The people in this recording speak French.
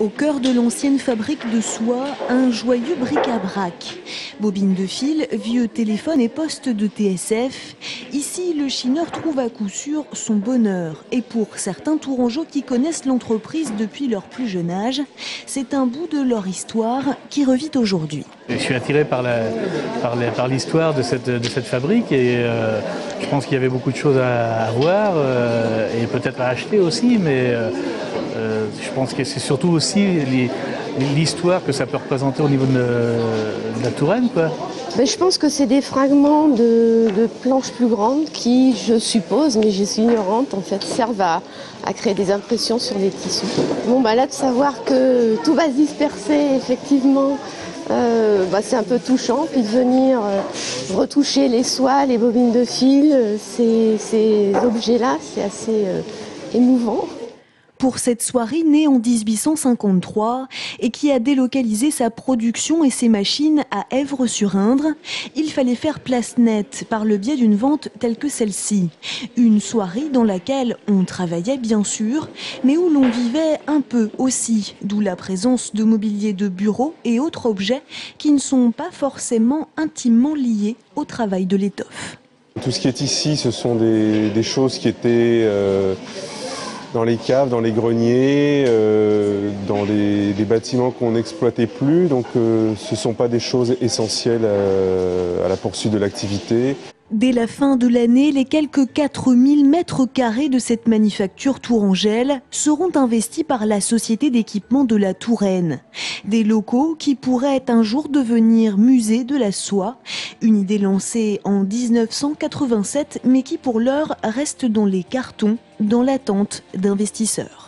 Au cœur de l'ancienne fabrique de soie, un joyeux bric-à-brac. Bobine de fil, vieux téléphone et poste de TSF. Ici, le chineur trouve à coup sûr son bonheur. Et pour certains tourangeaux qui connaissent l'entreprise depuis leur plus jeune âge, c'est un bout de leur histoire qui revit aujourd'hui. Je suis attiré par l'histoire de, cette, de cette fabrique et euh, je pense qu'il y avait beaucoup de choses à, voir euh, et peut-être à acheter aussi, mais euh, euh, je pense que c'est surtout aussi l'histoire que ça peut représenter au niveau de, la Touraine. Quoi. Ben, je pense que c'est des fragments de, planches plus grandes qui, je suppose, mais je suis ignorante, en fait, servent à, créer des impressions sur les tissus. Bon, bah là, de savoir que tout va se disperser, effectivement, euh, bah, c'est un peu touchant. Puis de venir euh, retoucher les soies, les bobines de fil, ces, objets-là, c'est assez émouvant pour cette soirée née en 1853 et qui a délocalisé sa production et ses machines à Èvres-sur-Indre, il fallait faire place nette par le biais d'une vente telle que celle-ci. Une soirée dans laquelle on travaillait bien sûr, mais où l'on vivait un peu aussi, d'où la présence de mobilier de bureau et autres objets qui ne sont pas forcément intimement liés au travail de l'étoffe. Tout ce qui est ici, ce sont des, choses qui étaient... Euh, dans les caves, dans les greniers, euh, dans des, bâtiments qu'on n'exploitait plus. Donc euh, ce ne sont pas des choses essentielles à, à la poursuite de l'activité. Dès la fin de l'année, les quelques 4000 mètres carrés de cette manufacture tourangelle seront investis par la Société d'équipement de la Touraine. Des locaux qui pourraient un jour devenir musée de la soie. Une idée lancée en 1987, mais qui pour l'heure reste dans les cartons, dans l'attente d'investisseurs.